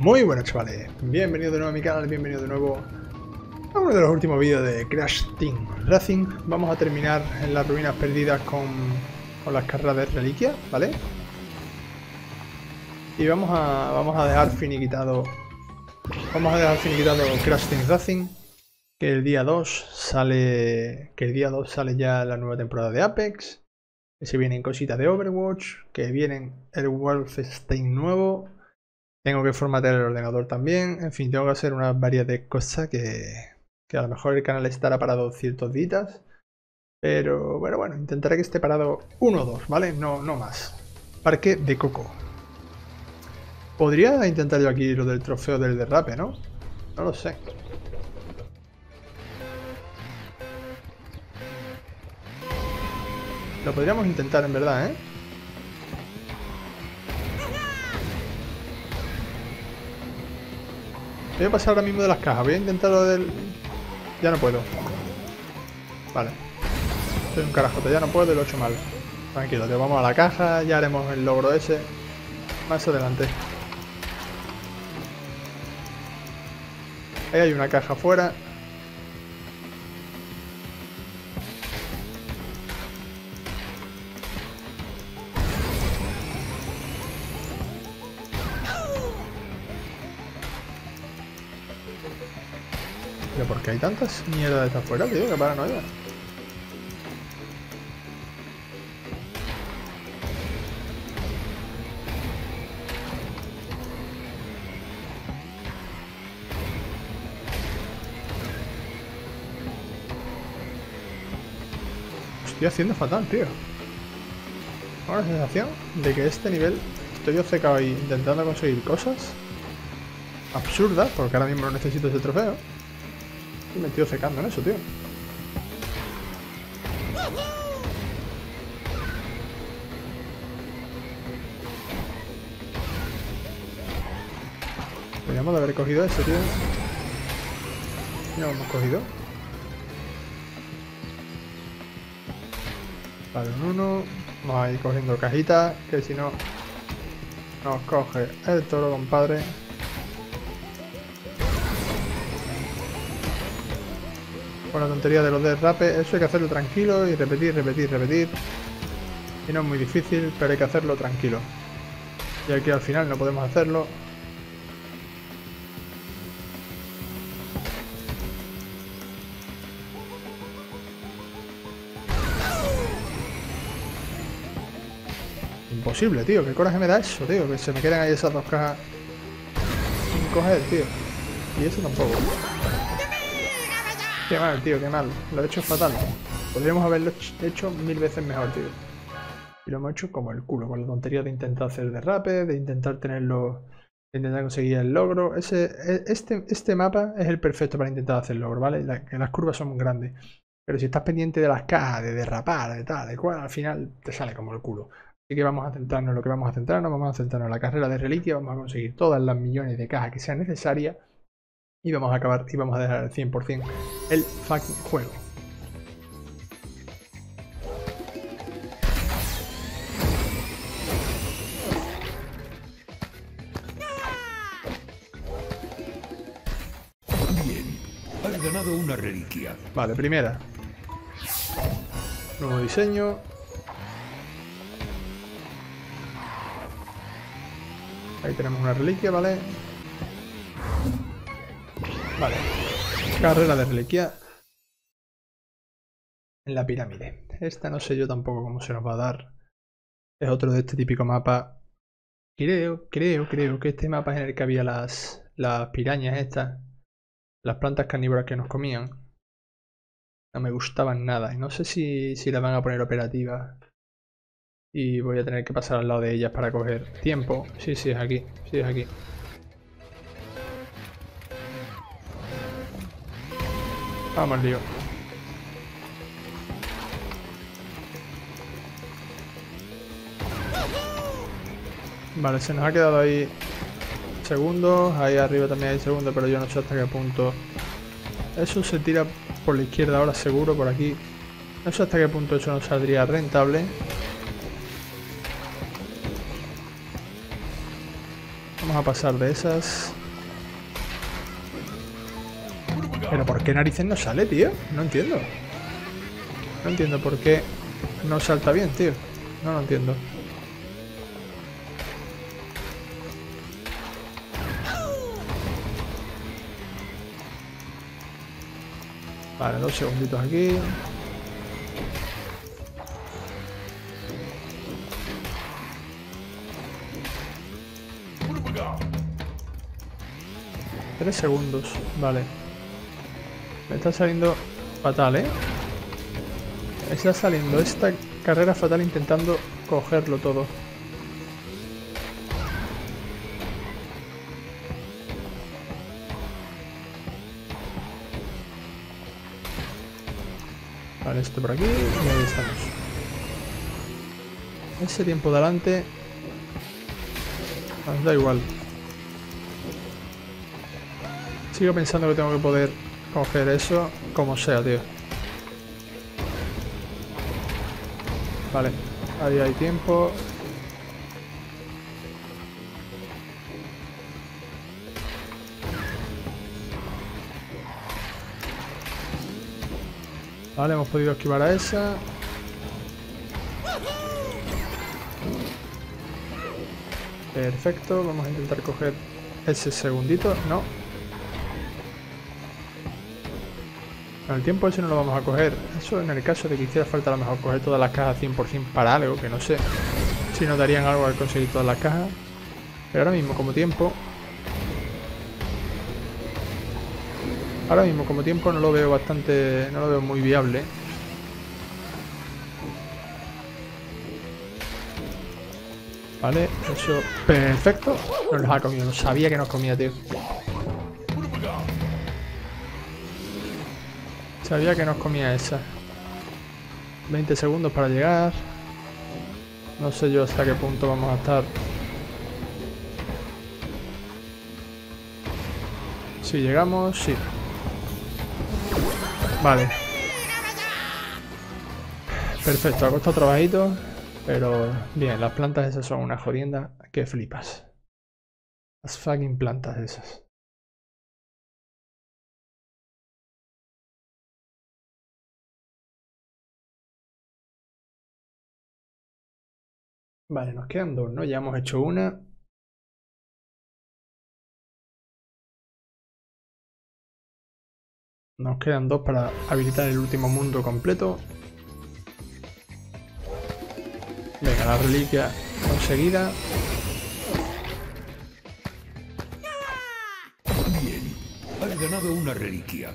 Muy buenas chavales, bienvenidos de nuevo a mi canal, bienvenidos de nuevo a uno de los últimos vídeos de Crash Team Racing. Vamos a terminar en las ruinas perdidas con, las carreras de reliquia, ¿vale? Y vamos a, vamos a dejar finiquitado vamos a dejar finiquitado Crash Team Racing que el día 2 sale que el día 2 sale ya la nueva temporada de Apex que se vienen cositas de Overwatch que vienen el Wolfenstein nuevo tengo que formatear el ordenador también. En fin, tengo que hacer una variedad de cosas que, que a lo mejor el canal estará parado ciertos días. Pero bueno, bueno, intentaré que esté parado uno o dos, ¿vale? No, no más. Parque de Coco. Podría intentar yo aquí lo del trofeo del derrape, ¿no? No lo sé. Lo podríamos intentar en verdad, ¿eh? Voy a pasar ahora mismo de las cajas. Voy a intentar lo del... Ya no puedo. Vale. Soy un carajote. Ya no puedo y lo he hecho mal. Tranquilo, te vamos a la caja. Ya haremos el logro ese. Más adelante. Ahí hay una caja afuera. ¿Pero por qué hay tantas mierdas de esta afuera, tío? Que paranoia. Estoy haciendo fatal, tío. Tengo la sensación de que este nivel estoy obcecado ahí intentando conseguir cosas absurdas, porque ahora mismo no necesito ese trofeo. Me estoy secando en eso, tío. Podríamos haber cogido ese, tío. Ya lo hemos cogido. Vale, un uno. Vamos a ir cogiendo cajitas, que si no nos coge el toro, compadre. Con la tontería de los derrapes. Eso hay que hacerlo tranquilo y repetir, repetir, repetir. Y no es muy difícil, pero hay que hacerlo tranquilo. Y aquí al final no podemos hacerlo. Imposible, tío. ¿Qué coraje me da eso, tío? Que se me queden ahí esas dos cajas sin coger, tío. Y eso tampoco. Qué mal, tío, qué mal. Lo he hecho fatal. Podríamos haberlo hecho mil veces mejor, tío. Y lo hemos hecho como el culo, con la tontería de intentar hacer derrape, de intentar tenerlo, de intentar conseguir el logro. Ese, e, este, este mapa es el perfecto para intentar hacer logro, ¿vale? las curvas son grandes. Pero si estás pendiente de las cajas, de derrapar, de tal, de cual, al final te sale como el culo. Así que vamos a centrarnos en lo que vamos a centrarnos, vamos a centrarnos en la carrera de reliquia, vamos a conseguir todas las millones de cajas que sean necesarias y vamos a acabar y vamos a dejar al 100% el fucking juego. Bien, has ganado una reliquia. Vale, primera. Nuevo diseño. Ahí tenemos una reliquia, ¿vale? Vale. Carrera de reliquia. En la pirámide. Esta no sé yo tampoco cómo se nos va a dar. Es otro de este típico mapa. Creo, creo, creo que este mapa es en el que había las, las pirañas estas. Las plantas carnívoras que nos comían. No me gustaban nada. Y no sé si, si las van a poner operativas. Y voy a tener que pasar al lado de ellas para coger tiempo. Sí, sí, es aquí. Sí, es aquí. Vamos, lío. Vale, se nos ha quedado ahí segundos. Ahí arriba también hay segundos, pero yo no sé hasta qué punto. Eso se tira por la izquierda ahora seguro, por aquí. No sé hasta qué punto eso nos saldría rentable. Vamos a pasar de esas. Pero ¿por qué narices no sale, tío? No entiendo. No entiendo por qué no salta bien, tío. No lo entiendo. Vale, dos segunditos aquí. Tres segundos, vale. Me está saliendo fatal, ¿eh? Me está saliendo esta carrera fatal intentando cogerlo todo. Vale, esto por aquí y ahí estamos. Ese tiempo de adelante nos da igual. Sigo pensando que tengo que poder coger eso como sea, tío. Vale, ahí hay tiempo. Vale, hemos podido esquivar a esa. Perfecto, vamos a intentar coger ese segundito. No. Con el tiempo ese no lo vamos a coger. Eso en el caso de que hiciera falta a lo mejor coger todas las cajas 100% para algo, que no sé si nos darían algo al conseguir todas las cajas. Pero ahora mismo como tiempo... Ahora mismo como tiempo no lo veo bastante... no lo veo muy viable. Vale, eso... Perfecto. Nos ha comido. No sabía que nos comía, tío. Sabía que nos comía esa. 20 segundos para llegar. No sé yo hasta qué punto vamos a estar. Si llegamos, sí. Vale. Perfecto, ha costado trabajito. Pero bien, las plantas esas son una jodienda que flipas. Las fucking plantas esas. Vale, nos quedan dos, ¿no? Ya hemos hecho una. Nos quedan dos para habilitar el último mundo completo. Venga, la reliquia conseguida. Bien, has ganado una reliquia.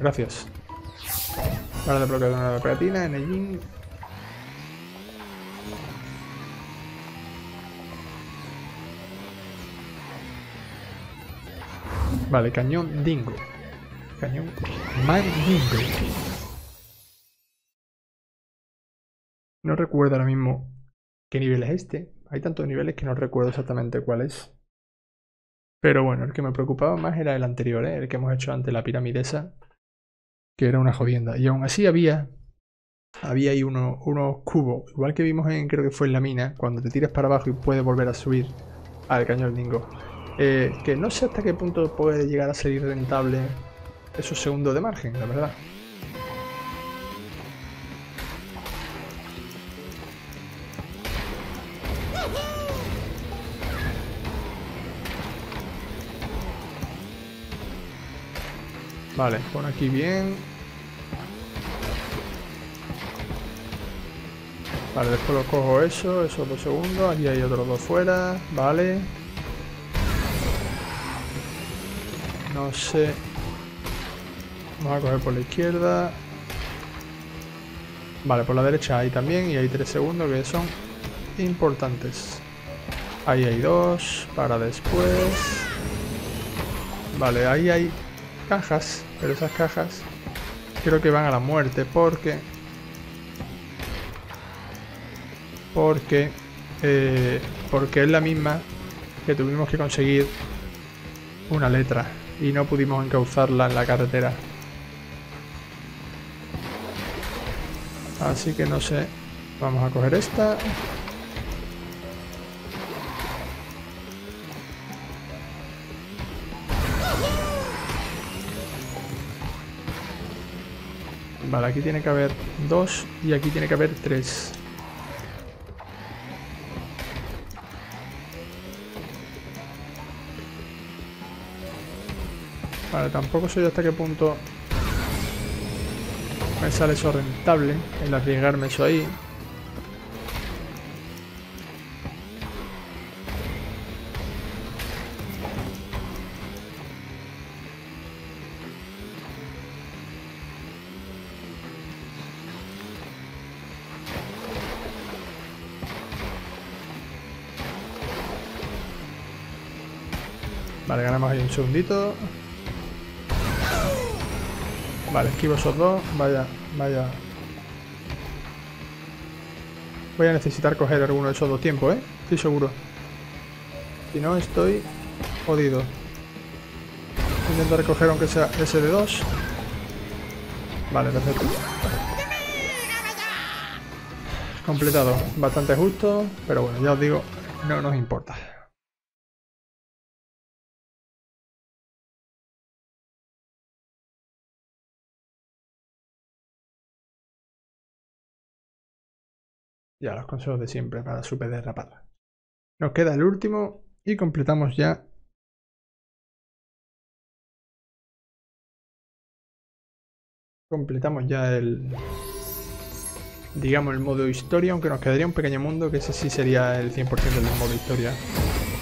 Gracias. Para desbloquear una platina, Enellín. Vale, cañón dingo. Cañón mandingo. No recuerdo ahora mismo qué nivel es este. Hay tantos niveles que no recuerdo exactamente cuál es. Pero bueno, el que me preocupaba más era el anterior, ¿eh? el que hemos hecho antes, la pirámide esa, que era una jodienda. Y aún así había, había ahí uno, unos cubos, igual que vimos en, creo que fue en la mina, cuando te tiras para abajo y puedes volver a subir al cañón dingo. Eh, que no sé hasta qué punto puede llegar a ser rentable esos segundos de margen, la verdad. Vale, pon aquí bien. Vale, después lo cojo eso, esos dos segundos. Aquí hay otros dos fuera. Vale. No sé. Vamos a coger por la izquierda. Vale, por la derecha hay también y hay tres segundos que son importantes. Ahí hay dos, para después. Vale, ahí hay cajas, pero esas cajas creo que van a la muerte porque... Porque... Eh, porque es la misma que tuvimos que conseguir una letra y no pudimos encauzarla en la carretera. Así que no sé. Vamos a coger esta. Vale, aquí tiene que haber dos y aquí tiene que haber tres. Vale, tampoco sé hasta qué punto me sale eso rentable, el arriesgarme eso ahí. Vale, ganamos ahí un segundito. Vale, esquivo esos dos. Vaya, vaya. Voy a necesitar coger alguno de esos dos tiempos, ¿eh? Estoy seguro. Si no, estoy jodido. Voy a intentar coger aunque sea ese de dos. Vale, perfecto. Completado. Bastante justo, pero bueno, ya os digo, no nos importa. Ya, los consejos de siempre para super derrapada. Nos queda el último y completamos ya. Completamos ya el... Digamos el modo historia, aunque nos quedaría un pequeño mundo, que ese sí sería el 100% del modo historia.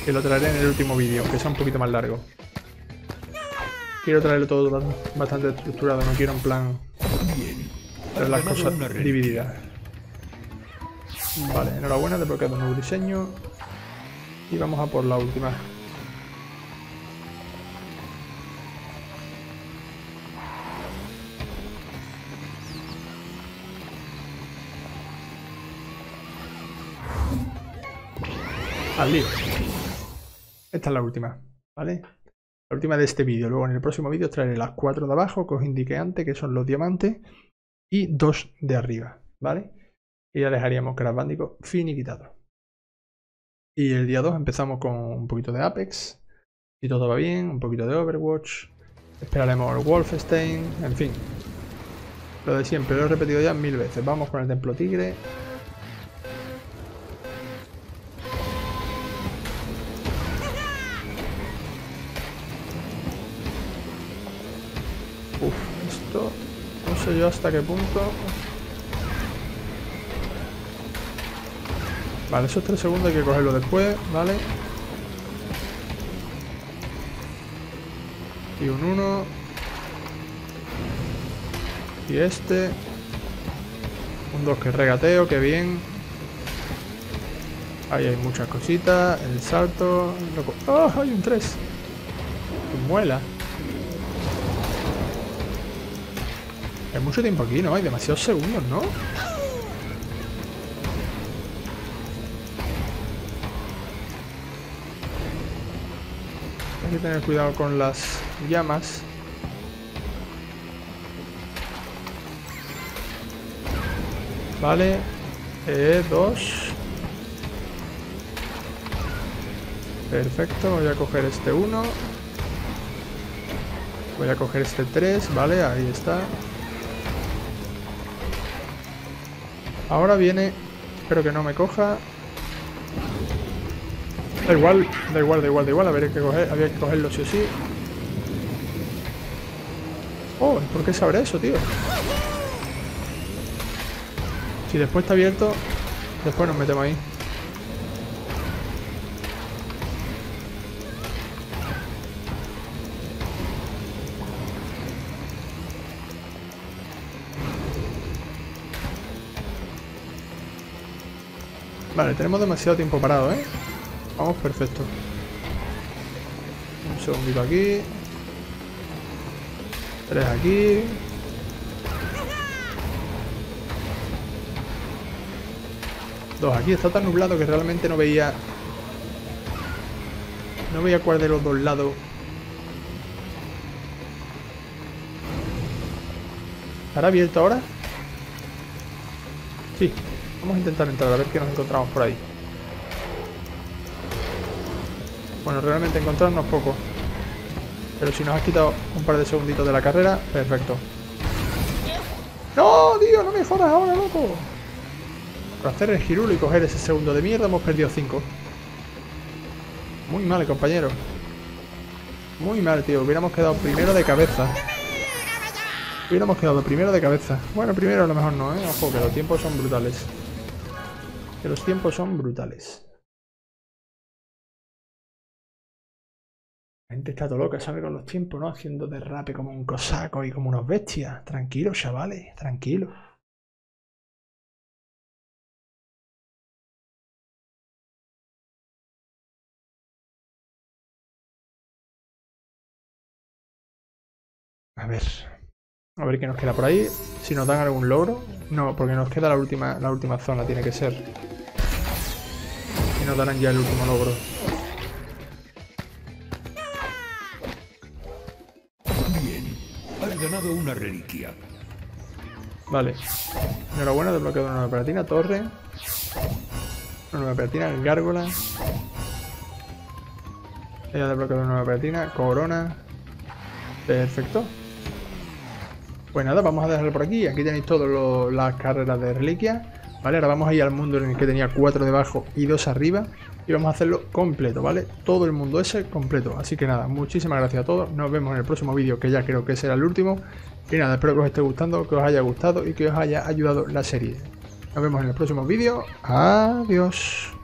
Que lo traeré en el último vídeo, que sea un poquito más largo. Quiero traerlo todo bastante estructurado, no quiero en plan... Traer las cosas divididas. Vale, enhorabuena, desbloqueado un nuevo diseño. Y vamos a por la última. Al lío. Esta es la última, ¿vale? La última de este vídeo. Luego en el próximo vídeo traeré las cuatro de abajo que os indiqué antes, que son los diamantes, y dos de arriba, ¿vale? Y ya dejaríamos Crash Bandicoot finiquitado. Y el día 2 empezamos con un poquito de Apex, si todo va bien, un poquito de Overwatch, esperaremos el Wolfenstein, en fin. Lo de siempre, lo he repetido ya mil veces. Vamos con el Templo Tigre. Uf, esto no sé yo hasta qué punto Vale, esos 3 segundos hay que cogerlo después, ¿vale? Y un 1. Y este. Un 2 que regateo, que bien. Ahí hay muchas cositas. El salto. ¡Oh! Hay un 3. muela. Hay mucho tiempo aquí, ¿no? Hay demasiados segundos, ¿no? Hay que tener cuidado con las llamas. Vale. Eh, dos. Perfecto, voy a coger este uno. Voy a coger este 3, vale, ahí está. Ahora viene, espero que no me coja, Da igual, da igual, da igual, da igual. Habría que, coger, había que cogerlo sí o sí. Oh, ¿por qué sabrá eso, tío? Si después está abierto, después nos metemos ahí. Vale, tenemos demasiado tiempo parado, ¿eh? Vamos perfecto. Un segundito aquí. Tres aquí. Dos aquí. Está tan nublado que realmente no veía... No veía cuál de los dos lados. ¿Estará abierto ahora? Sí. Vamos a intentar entrar a ver qué nos encontramos por ahí. Bueno, realmente encontrarnos poco. Pero si nos has quitado un par de segunditos de la carrera, perfecto. ¡No, tío! ¡No me jodas ahora, loco! Por hacer el girulo y coger ese segundo de mierda hemos perdido 5. Muy mal, compañero. Muy mal, tío. Hubiéramos quedado primero de cabeza. Hubiéramos quedado primero de cabeza. Bueno, primero a lo mejor no, ¿eh? Ojo, que los tiempos son brutales. Que los tiempos son brutales. Gente está todo loca, ¿sabe? Con los tiempos, ¿no? Haciendo derrape como un cosaco y como unos bestias. Tranquilos, chavales, tranquilos. A ver. A ver qué nos queda por ahí. Si nos dan algún logro. No, porque nos queda la última, la última zona, tiene que ser. Y nos darán ya el último logro. Ganado una reliquia. Vale. Enhorabuena, desbloqueado una nueva platina, torre. Una nueva platina, gárgola. Ella desbloqueado una nueva platina, corona. Perfecto. Pues nada, vamos a dejarlo por aquí. Aquí tenéis todas las carreras de reliquias. Vale, ahora vamos a ir al mundo en el que tenía cuatro debajo y dos arriba. Y vamos a hacerlo completo, ¿vale? Todo el mundo ese completo. Así que nada, muchísimas gracias a todos. Nos vemos en el próximo vídeo, que ya creo que será el último. Y nada, espero que os esté gustando, que os haya gustado y que os haya ayudado la serie. Nos vemos en el próximo vídeo. Adiós.